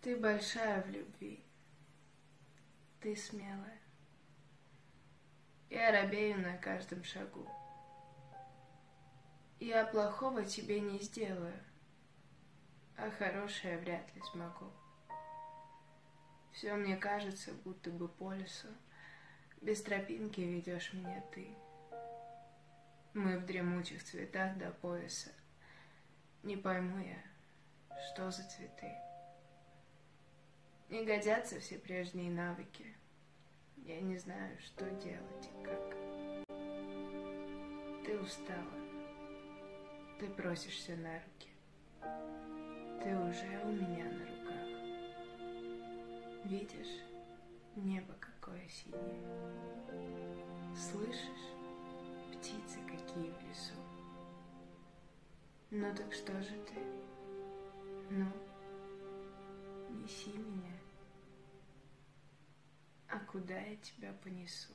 Ты большая в любви. Ты смелая. Я робею на каждом шагу. Я плохого тебе не сделаю, а хорошее вряд ли смогу. Все мне кажется, будто бы по лесу без тропинки ведешь меня ты. Мы в дремучих цветах до пояса. Не пойму я, что за цветы. Не годятся все прежние навыки. Я не знаю, что делать и как. Ты устала. Ты просишься на руки. Ты уже у меня на руках. Видишь, небо какое синее. Слышишь, птицы какие в лесу. Ну так что же ты? Ну, неси меня. А куда я тебя понесу?